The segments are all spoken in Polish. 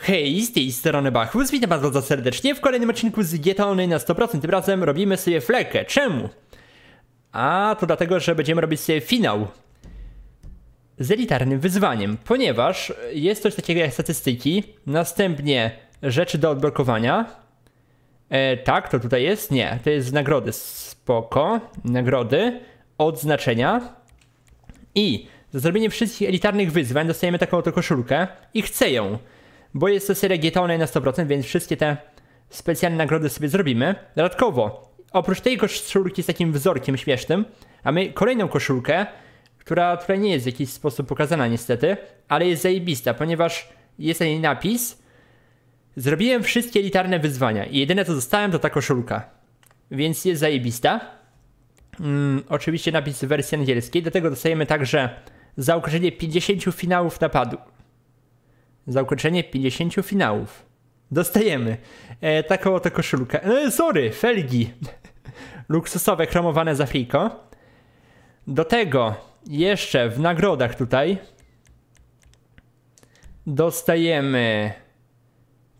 Hej, z tej strony Bachus, witam was bardzo serdecznie w kolejnym odcinku z Online na 100%. Tym razem robimy sobie flekę. Czemu? A to dlatego, że będziemy robić sobie finał z elitarnym wyzwaniem, ponieważ jest coś takiego jak statystyki, następnie rzeczy do odblokowania. E, tak, to tutaj jest? Nie, to jest nagrody. Spoko. Nagrody, odznaczenia i za zrobienie wszystkich elitarnych wyzwań dostajemy taką oto koszulkę i chcę ją bo jest to seria GTA na 100%, więc wszystkie te specjalne nagrody sobie zrobimy. Dodatkowo, oprócz tej koszulki z takim wzorkiem śmiesznym, mamy kolejną koszulkę, która tutaj nie jest w jakiś sposób pokazana niestety, ale jest zajebista, ponieważ jest na niej napis Zrobiłem wszystkie elitarne wyzwania i jedyne co zostałem to ta koszulka. Więc jest zajebista. Mm, oczywiście napis w wersji angielskiej, do tego dostajemy także za ukończenie 50 finałów napadu za ukończenie 50 finałów. Dostajemy e, taką oto koszulkę. E, sorry, felgi. Luksusowe, chromowane za friko. Do tego jeszcze w nagrodach tutaj dostajemy.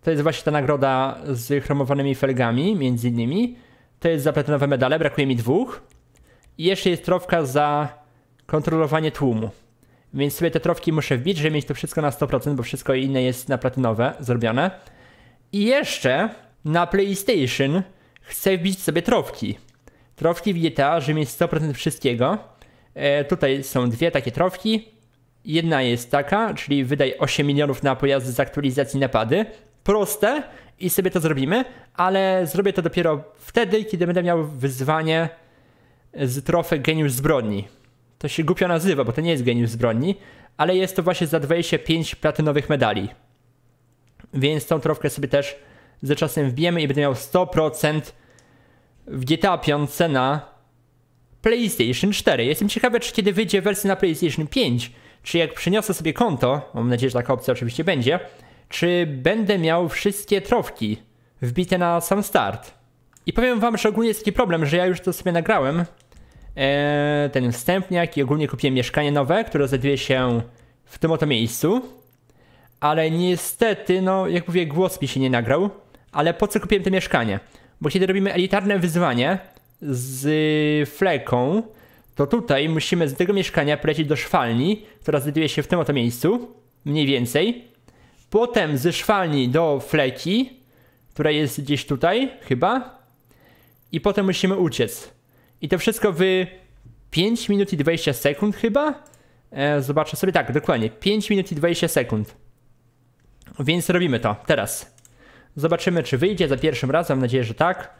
To jest właśnie ta nagroda z chromowanymi felgami, między innymi. To jest za platynowe medale, brakuje mi dwóch. I jeszcze jest trofka za kontrolowanie tłumu. Więc sobie te trofki muszę wbić, żeby mieć to wszystko na 100%, bo wszystko inne jest na platynowe zrobione. I jeszcze na PlayStation chcę wbić sobie trofki. Trofki w GTA, żeby mieć 100% wszystkiego. E, tutaj są dwie takie trofki. Jedna jest taka, czyli wydaj 8 milionów na pojazdy z aktualizacji napady. Proste i sobie to zrobimy, ale zrobię to dopiero wtedy, kiedy będę miał wyzwanie z trofek Geniusz Zbrodni. To się głupio nazywa, bo to nie jest geniusz zbroni, ale jest to właśnie za 25 platynowych medali. Więc tą trofkę sobie też ze czasem wbijemy i będę miał 100% w GTA 5 na PlayStation 4. Jestem ciekawy, czy kiedy wyjdzie wersja na PlayStation 5, czy jak przyniosę sobie konto, mam nadzieję, że taka opcja oczywiście będzie, czy będę miał wszystkie trofki wbite na sam start. I powiem wam, że ogólnie jest taki problem, że ja już to sobie nagrałem, ten wstępniak i ogólnie kupiłem mieszkanie nowe, które znajduje się w tym oto miejscu. Ale niestety, no jak mówię, głos mi się nie nagrał. Ale po co kupiłem to mieszkanie? Bo kiedy robimy elitarne wyzwanie z fleką, to tutaj musimy z tego mieszkania polecieć do szwalni, która znajduje się w tym oto miejscu, mniej więcej. Potem ze szwalni do fleki, która jest gdzieś tutaj, chyba. I potem musimy uciec. I to wszystko w 5 minut i 20 sekund chyba? E, zobaczę sobie, tak, dokładnie, 5 minut i 20 sekund. Więc robimy to, teraz. Zobaczymy, czy wyjdzie za pierwszym razem, mam nadzieję, że tak.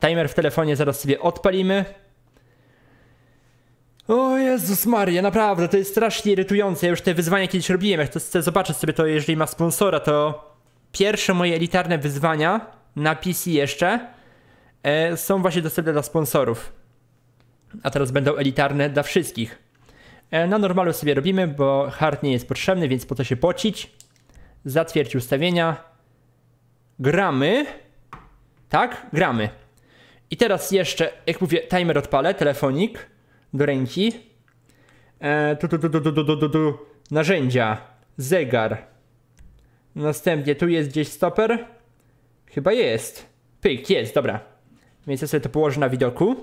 Timer w telefonie zaraz sobie odpalimy. O Jezus Maria, naprawdę, to jest strasznie irytujące. Ja już te wyzwania kiedyś robiłem, jak chcę zobaczyć sobie to, jeżeli ma sponsora, to pierwsze moje elitarne wyzwania na PC jeszcze e, są właśnie dostępne dla sponsorów a teraz będą elitarne dla wszystkich. E, na normalu sobie robimy, bo hard nie jest potrzebny, więc po to się pocić. Zatwierdź ustawienia. Gramy. Tak? Gramy. I teraz jeszcze, jak mówię, timer odpalę, telefonik do ręki. E, tu, tu, tu, tu, tu, tu, tu, tu. Narzędzia. Zegar. Następnie tu jest gdzieś stoper. Chyba jest. Pyk, jest, dobra. Więc ja sobie to położę na widoku.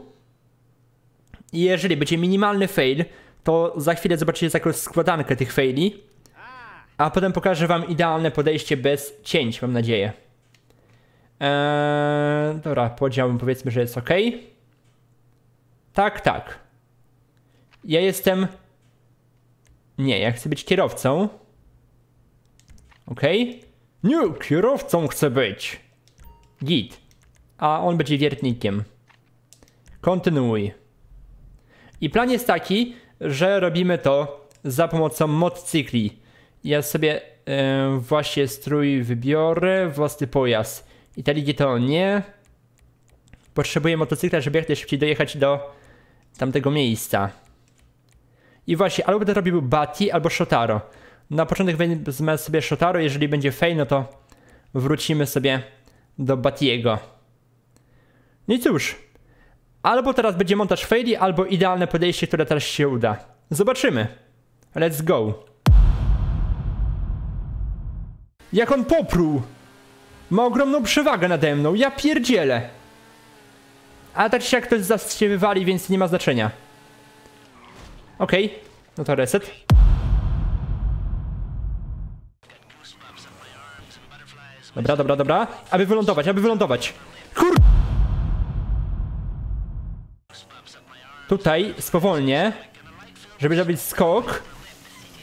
I jeżeli będzie minimalny fail, to za chwilę zobaczycie jakąś składankę tych faili. A potem pokażę wam idealne podejście bez cięć, mam nadzieję. Eee, dobra, podział powiedzmy, że jest ok. Tak, tak. Ja jestem... Nie, ja chcę być kierowcą. Ok. Nie, kierowcą chcę być. Git. A on będzie wiertnikiem. Kontynuuj. I plan jest taki, że robimy to za pomocą motocykli. Ja sobie yy, właśnie strój wybiorę, własny pojazd. Italii to nie. Potrzebuję motocykla, żeby jak najszybciej dojechać do tamtego miejsca. I właśnie, albo będę robił Bati, albo Shotaro. Na początek wezmę sobie Shotaro, jeżeli będzie fail, no to wrócimy sobie do Batiego. No i cóż, Albo teraz będzie montaż faili, albo idealne podejście, które teraz się uda. Zobaczymy. Let's go. Jak on popruł! Ma ogromną przewagę nade mną, ja pierdzielę! A tak czy jak ktoś z się wywali, więc nie ma znaczenia. Okej, no to reset. Dobra, dobra, dobra. Aby wylądować, aby wylądować. Kur... Tutaj spowolnie, żeby zrobić skok,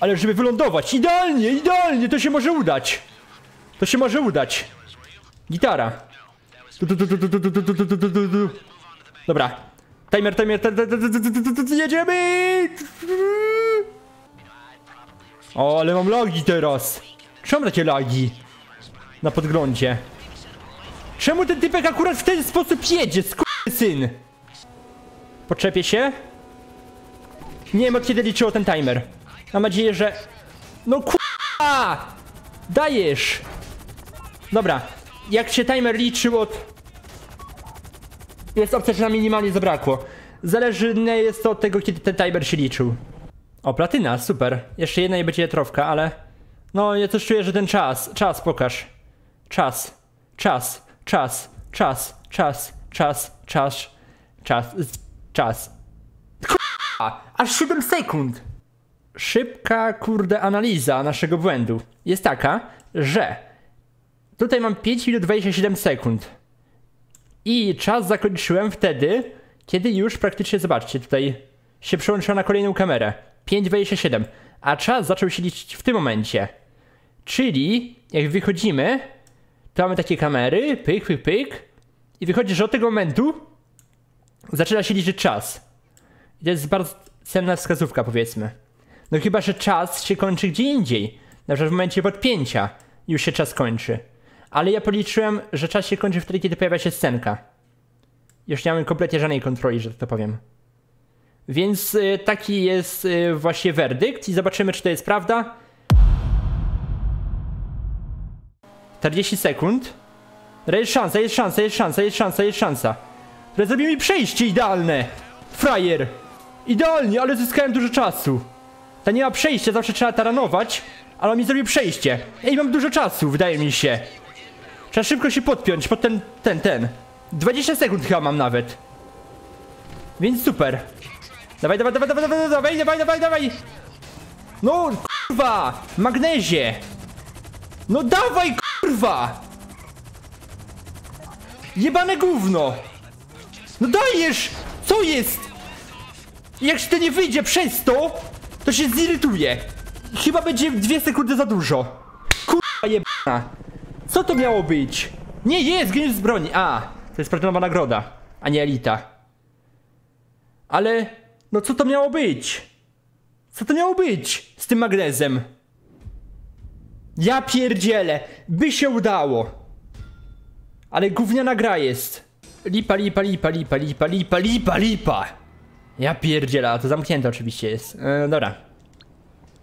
ale żeby wylądować. Idealnie, idealnie, to się może udać. To się może udać. Gitara. Dobra. Timer, timer, jedziemy! O, ale mam lagi teraz. Czemu takie lagi? Na podglądzie. Czemu ten typek akurat w ten sposób jedzie, syn? Poczepię się. Nie wiem od kiedy liczyło ten timer. Mam nadzieję, że... No k***a! Dajesz! Dobra, jak się timer liczył od... Jest opcja, że na minimalnie zabrakło. Zależy jest to od tego, kiedy ten timer się liczył. O, platyna, super. Jeszcze jedna i będzie trofka, ale... No, ja też czuję, że ten czas... Czas, pokaż. Czas. Czas. Czas. Czas. Czas. Czas. Czas. Czas. Czas. K***a, aż 7 sekund. Szybka, kurde, analiza naszego błędu jest taka, że tutaj mam 5 minut 27 sekund. I czas zakończyłem wtedy, kiedy już praktycznie, zobaczcie, tutaj się przełączyła na kolejną kamerę. 5.27. A czas zaczął się liczyć w tym momencie. Czyli, jak wychodzimy, to mamy takie kamery, pyk, pyk, pyk. I wychodzi, że od tego momentu zaczyna się liczyć czas. I to jest bardzo cenna wskazówka, powiedzmy. No chyba, że czas się kończy gdzie indziej. Na przykład w momencie podpięcia już się czas kończy. Ale ja policzyłem, że czas się kończy wtedy, kiedy pojawia się scenka. Już nie mamy kompletnie żadnej kontroli, że to powiem. Więc y, taki jest y, właśnie werdykt i zobaczymy, czy to jest prawda. 40 sekund. Jest szansa, jest szansa, jest szansa, jest szansa, jest szansa. Które zrobi mi przejście idealne. Frajer. Idealnie, ale zyskałem dużo czasu. Ta nie ma przejścia, zawsze trzeba taranować, ale on mi zrobił przejście. Ej, mam dużo czasu, wydaje mi się. Trzeba szybko się podpiąć pod ten, ten, ten. 20 sekund chyba mam nawet. Więc super. Dawaj, dawaj, dawaj, dawaj, dawaj, dawaj, dawaj, dawaj, dawaj. No, kurwa, magnezie. No dawaj, kurwa. Jebane gówno. No dajesz, co jest? Jak się to nie wyjdzie przez to, to się zirytuje. Chyba będzie dwie sekundy za dużo. Kurwa jebana. Co to miało być? Nie, jest, geniusz z broni. A, to jest platynowa nagroda, a nie elita. Ale, no co to miało być? Co to miało być z tym magnezem? Ja pierdzielę, by się udało. Ale gówniana gra jest. Lipa, lipa, lipa, lipa, lipa, lipa, lipa, lipa. Ja pierdzielę, a to zamknięte oczywiście jest. E, dobra.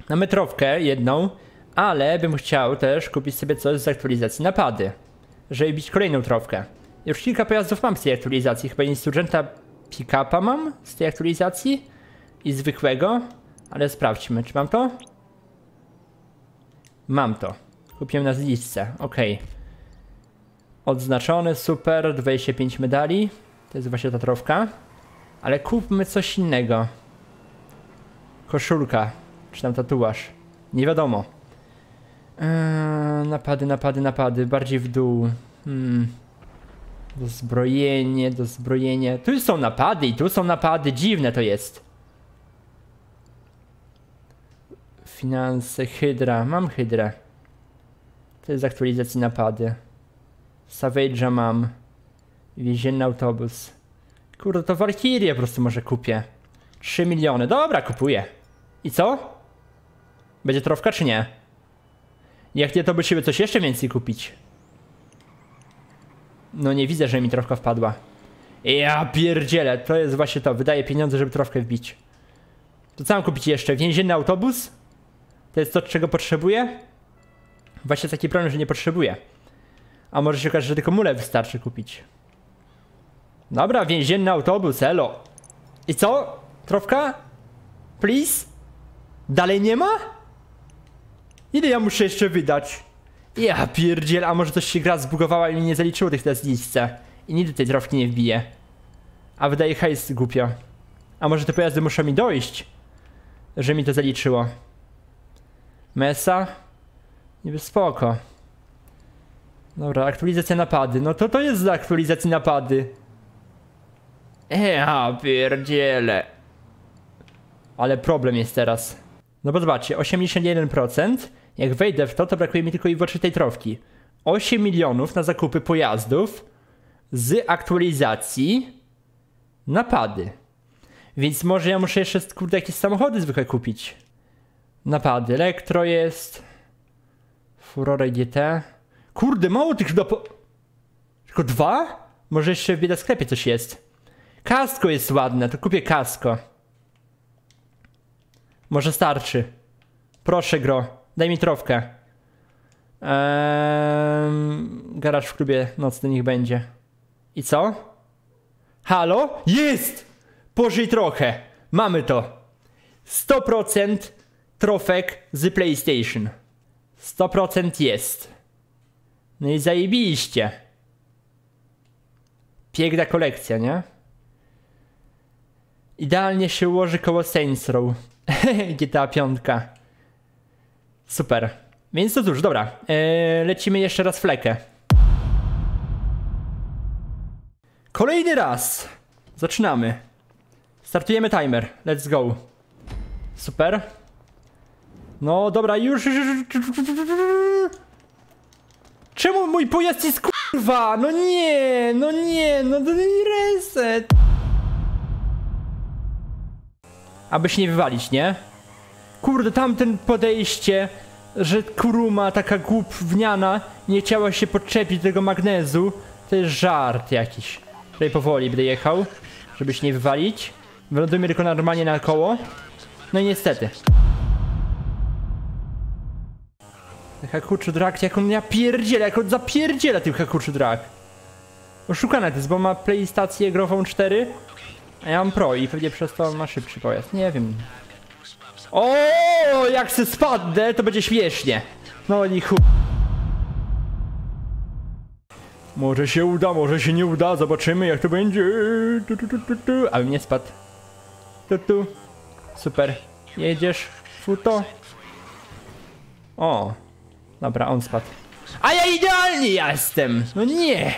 Na metrowkę jedną, ale bym chciał też kupić sobie coś z aktualizacji napady. Żeby bić kolejną trofkę. Już kilka pojazdów mam z tej aktualizacji. Chyba Insurgenta Pickupa mam z tej aktualizacji. I zwykłego. Ale sprawdźmy, czy mam to? Mam to. Kupiłem na listce, ok. Odznaczony, super, 25 medali. To jest właśnie ta trofka. Ale kupmy coś innego. Koszulka. Czy tam tatuaż. Nie wiadomo. Eee, napady, napady, napady. Bardziej w dół. Hmm. Dozbrojenie, dozbrojenie. Tu są napady i tu są napady. Dziwne to jest. Finanse, hydra. Mam hydrę. To jest aktualizacji napady. Savage'a mam. Więzienny autobus. Kurde, to Valkyrie po prostu może kupię. 3 miliony. Dobra, kupuję. I co? Będzie trofka czy nie? Jak nie, to by siebie coś jeszcze więcej kupić. No nie widzę, że mi trofka wpadła. Ja pierdzielę, to jest właśnie to. Wydaje pieniądze, żeby trofkę wbić. To co mam kupić jeszcze? Więzienny autobus? To jest to, czego potrzebuję? Właśnie taki problem, że nie potrzebuję. A może się okaże, że tylko mule wystarczy kupić. Dobra, więzienny autobus, elo. I co? Trofka? Please? Dalej nie ma? Ile ja muszę jeszcze wydać? Ja pierdziel, a może coś się gra zbugowała i mi nie zaliczyło tych test listce. I nigdy tej trofki nie wbije. A wydaje hajs głupio. A może te pojazdy muszą mi dojść? Że mi to zaliczyło. Mesa? Niby spoko. Dobra, aktualizacja napady. No to to jest za aktualizacji napady. Ja pierdziele. Ale problem jest teraz. No bo zobaczcie, 81%. Jak wejdę w to, to brakuje mi tylko i wyłącznie tej trofki. 8 milionów na zakupy pojazdów z aktualizacji napady. Więc może ja muszę jeszcze kurde jakieś samochody zwykłe kupić. Napady. Elektro jest. Furore GT. Kurde, mało tych chyba po... Tylko dwa? Może jeszcze w bieda sklepie coś jest. Kasko jest ładne, to kupię kasko. Może starczy. Proszę gro, daj mi trofkę. Eee, garaż w klubie nocny niech będzie. I co? Halo? Jest! Pożyj trochę. Mamy to. 100% trofek z PlayStation. 100% jest. No i zajebiście. Piękna kolekcja, nie? Idealnie się ułoży koło Saints Row. GTA 5. Super. Więc to cóż, dobra. Eee, lecimy jeszcze raz flekę. Kolejny raz. Zaczynamy. Startujemy timer. Let's go. Super. No dobra, już. Czemu mój pojazd jest kurwa? No nie, no nie, no to nie reset. Aby się nie wywalić, nie? Kurde, tamten podejście, że kuruma taka głupwniana nie chciała się podczepić tego magnezu, to jest żart jakiś. Tutaj powoli będę jechał, żeby się nie wywalić. Wylądujemy tylko normalnie na koło. No i niestety. Hakuchu Drag, jak on ja pierdzielę, jak on zapierdziela tym Hakuchu Drag. Oszukane to jest, bo ma PlayStation grową 4, a ja mam Pro i pewnie przez to ma szybszy pojazd. Nie wiem. O, jak se spadnę, to będzie śmiesznie. No i chu... Może się uda, może się nie uda, zobaczymy jak to będzie. Tu, tu, tu, tu, tu. Ale mnie spadł. Tu, tu. Super. Jedziesz, futo. O. Dobra, on spadł. A ja idealnie jestem! No nie!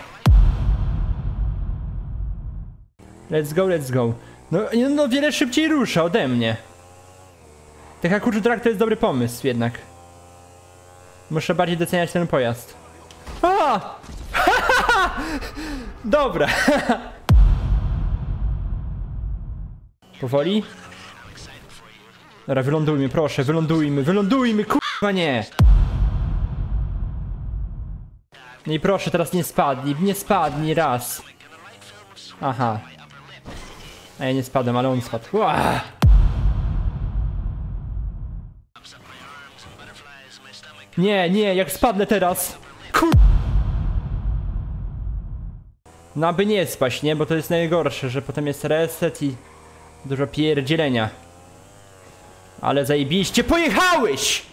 Let's go, let's go. No, no, no wiele szybciej rusza ode mnie. Taka kurczę drag to jest dobry pomysł jednak. Muszę bardziej doceniać ten pojazd. A! Dobra. Powoli? Dobra, wylądujmy, proszę, wylądujmy, wylądujmy, kurwa nie! No i proszę, teraz nie spadnij, nie spadnij raz. Aha. A ja nie spadłem, ale on spadł. Uah! Nie, nie, jak spadnę teraz. Kur... No aby nie spaść, nie? Bo to jest najgorsze, że potem jest reset i dużo pierdzielenia. Ale zajebiście pojechałeś!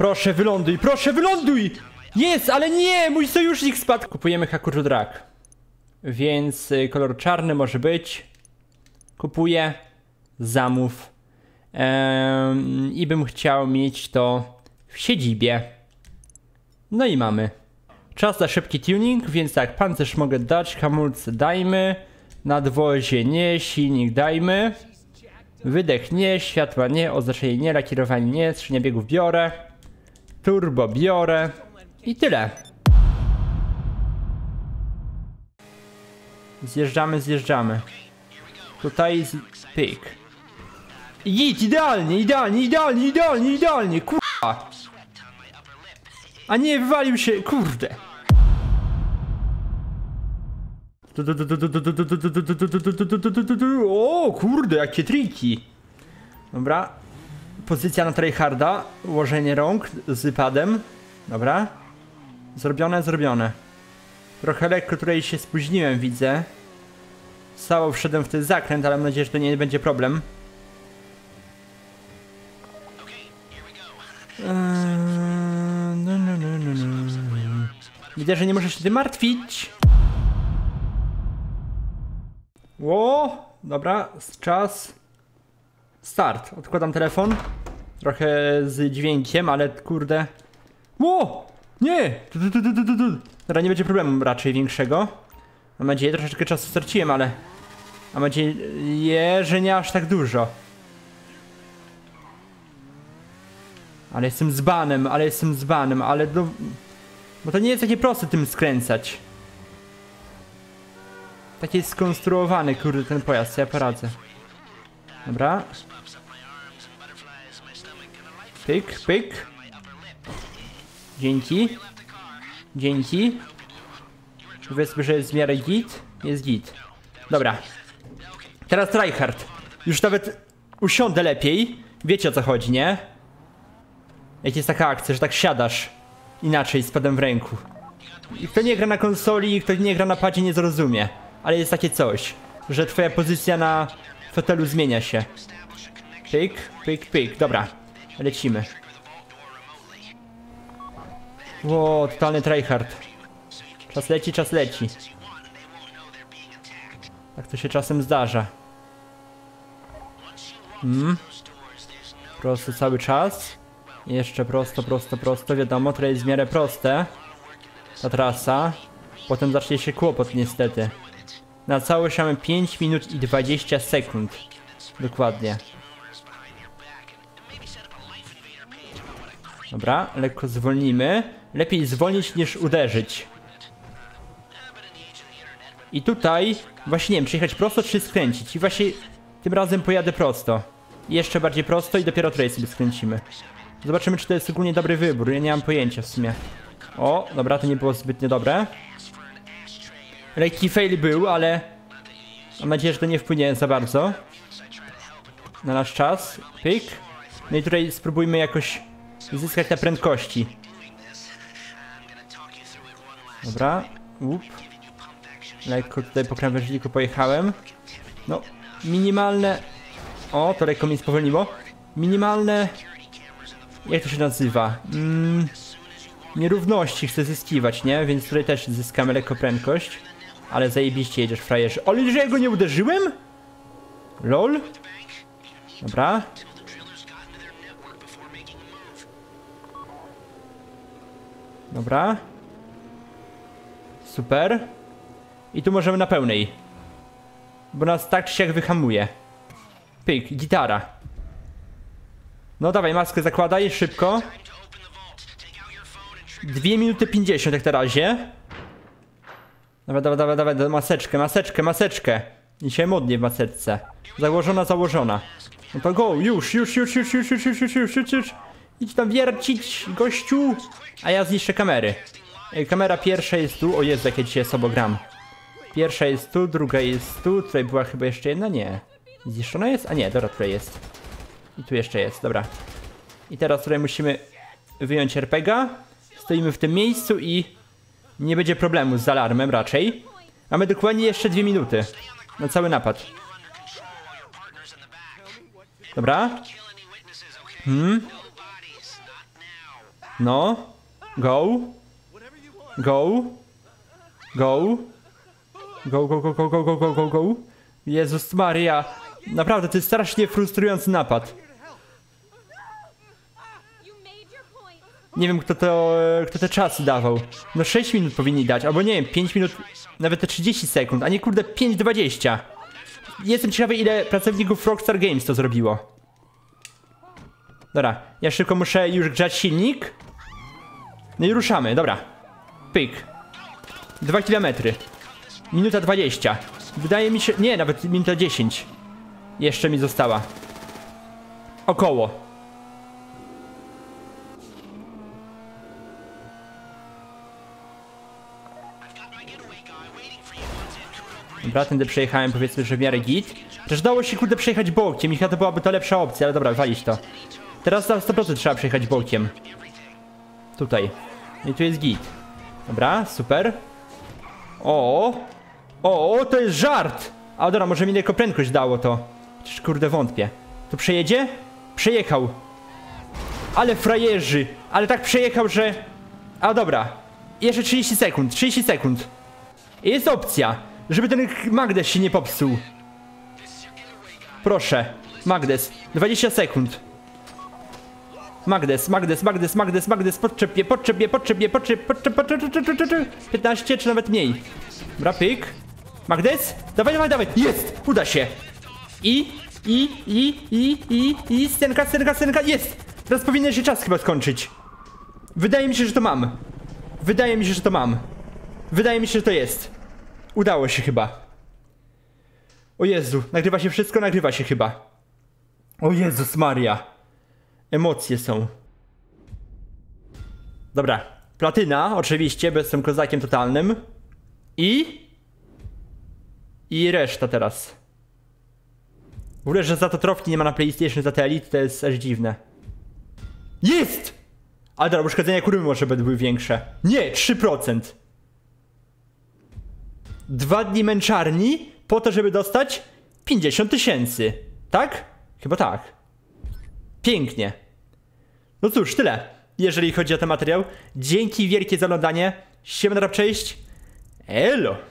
Proszę wyląduj, proszę wyląduj! Jest, ale nie, mój sojusznik spadł. Kupujemy Hakuru Drag. Więc y, kolor czarny może być. Kupuję. Zamów. Ehm, I bym chciał mieć to w siedzibie. No i mamy. Czas na szybki tuning, więc tak, pancerz mogę dać, hamulce dajmy. Nadwozie nie, silnik dajmy. Wydech nie, światła nie, oznaczenie nie, lakierowanie nie, skrzynia biegów biorę. Turbo biorę. I tyle. Zjeżdżamy, zjeżdżamy. Tutaj z... pyk. Git, idealnie, idealnie, idealnie, idealnie, idealnie, kurwa. A nie, wywalił się, kurde. O, kurde, jakie triki. Dobra. Pozycja na tryharda. Ułożenie rąk z padem. Dobra. Zrobione, zrobione. Trochę lekko tutaj się spóźniłem, widzę. Cało wszedłem w ten zakręt, ale mam nadzieję, że to nie będzie problem. no. Widzę, że nie muszę się tym martwić. Ło, dobra, czas. Start. Odkładam telefon. Trochę z dźwiękiem, ale kurde. Ło! Nie! Dobra, nie będzie problemu raczej większego. Mam nadzieję, troszeczkę czasu straciłem, ale... Mam nadzieję, że nie aż tak dużo. Ale jestem zbanem, ale jestem zbanem, ale do... Bo to nie jest takie proste tym skręcać. Taki jest skonstruowany, kurde, ten pojazd, ja poradzę. Dobra. Pyk, pyk. Dzięki. Dzięki. Powiedzmy, że jest w miarę git. Jest git. Dobra. Teraz tryhard. Już nawet usiądę lepiej. Wiecie o co chodzi, nie? Jak jest taka akcja, że tak siadasz inaczej z padem w ręku. I kto nie gra na konsoli, i kto nie gra na padzie nie zrozumie. Ale jest takie coś, że twoja pozycja na fotelu zmienia się. Pyk, pyk, pyk. Dobra, lecimy. Ło, totalny tryhard. Czas leci, czas leci. Tak to się czasem zdarza. Hmm. Prosto cały czas. Jeszcze prosto, prosto, prosto. Wiadomo, to jest w miarę proste. Ta trasa. Potem zacznie się kłopot niestety. Na całość mamy 5 minut i 20 sekund. Dokładnie. Dobra, lekko zwolnimy. Lepiej zwolnić niż uderzyć. I tutaj właśnie nie wiem, czy jechać prosto, czy skręcić. I właśnie tym razem pojadę prosto. Jeszcze bardziej prosto i dopiero tutaj sobie skręcimy. Zobaczymy, czy to jest ogólnie dobry wybór. Ja nie mam pojęcia w sumie. O, dobra, to nie było zbytnio dobre. Lekki fail był, ale mam nadzieję, że to nie wpłynie za bardzo na nasz czas. Pyk. No i tutaj spróbujmy jakoś zyskać te prędkości. Dobra. Up. Lekko tutaj po krawężniku pojechałem. No, minimalne... O, to lekko mi spowolniło. Minimalne... Jak to się nazywa? Mm, nierówności chcę zyskiwać, nie? Więc tutaj też zyskamy lekko prędkość. Ale zajebiście jedziesz, frajerze. Ale że ja go nie uderzyłem? LOL? Dobra. Dobra. Super. I tu możemy na pełnej. Bo nas tak czy siak wyhamuje. Pyk, gitara. No dawaj, maskę zakładaj, szybko. 2 minuty 50 jak na razie. Dawaj, dawaj, dawaj, dawaj, maseczkę, maseczkę, maseczkę. Się modnie w maseczce. Założona, założona. No to go, już, już, już, już, już, już, już, już, już, już, już. Idź tam wiercić, gościu. A ja zniszczę kamery. Ej, kamera pierwsza jest tu. O Jezu, jak ja dzisiaj sobie gram. Pierwsza jest tu, druga jest tu. Tutaj była chyba jeszcze jedna, nie. Zniszczona jest? A nie, dobra, tutaj jest. I tu jeszcze jest, dobra. I teraz tutaj musimy wyjąć RPGa. Stoimy w tym miejscu i nie będzie problemu z alarmem raczej. Mamy dokładnie jeszcze dwie minuty na cały napad. Dobra. Hmm. No. Go. Go. Go. Go, go, go, go, go, go, go, go. Jezus Maria. Naprawdę, to jest strasznie frustrujący napad. Nie wiem, kto to, kto te czasy dawał. No 6 minut powinni dać, albo nie wiem, 5 minut, nawet te 30 sekund, a nie kurde 5.20. Jestem ciekawy, ile pracowników Rockstar Games to zrobiło. Dobra, ja szybko muszę już grzać silnik. No i ruszamy, dobra. Pyk. 2 km. Minuta 20. Wydaje mi się, nie, nawet minuta 10. Jeszcze mi została. Około. Dobra, tędy przejechałem powiedzmy, że w miarę git. Też dało się kurde przejechać bokiem i to byłaby to lepsza opcja, ale dobra, walić to. Teraz na 100% trzeba przejechać bokiem. Tutaj. I tu jest git. Dobra, super. O, o, to jest żart! A dobra, może mi tylko prędkość dało to. Chociaż kurde wątpię. To przejedzie? Przejechał. Ale frajerzy. Ale tak przejechał, że... A dobra. Jeszcze 30 sekund, 30 sekund. Jest opcja, żeby ten Magdes się nie popsuł. Proszę. Magdes. 20 sekund. Magdes, Magdes, Magdes, Magdes, Magdes, podczep je, podczep je, podczep je, podczep, podczep, podczep, podczep, podczep, podczep, 15 czy nawet mniej. Dobra, pyk. Magdes, dawaj, dawaj, dawaj, jest, uda się. I, i, i, i, i, i, scenka, scenka, scenka, jest. Teraz powinien się czas chyba skończyć. Wydaje mi się, że to mam. Wydaje mi się, że to mam. Wydaje mi się, że to jest. Udało się chyba. O Jezu, nagrywa się wszystko, nagrywa się chyba. O Jezus Maria. Emocje są. Dobra. Platyna, oczywiście, bo jestem kozakiem totalnym. I... I reszta teraz. W ogóle, że za to trofki nie ma na PlayStation Satellite, to jest aż dziwne. Jest! Ale dobra, uszkodzenia kurwy może były większe. Nie, 3%. Dwa dni męczarni po to, żeby dostać 50 tysięcy. Tak? Chyba tak. Pięknie. No cóż, tyle. Jeżeli chodzi o ten materiał. Dzięki wielkie za oglądanie. Siema, przejść. Elo.